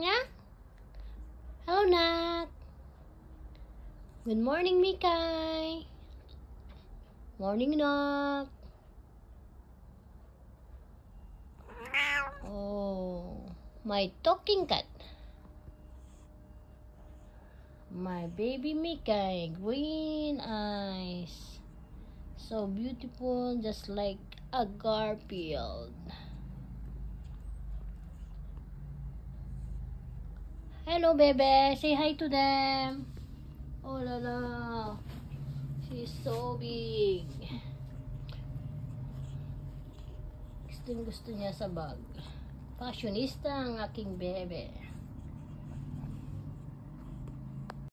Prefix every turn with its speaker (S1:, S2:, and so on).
S1: niya? Hello, Nak. Good morning, Mikay. Morning, Nak. Oh, my talking cat. My baby Mikay, green eyes. So beautiful, just like a Garfield. Hello, bebe. Say hi to them. Oh, la la. She's so big. Gusto gusto niya sa bag. Fashionista ang aking bebe.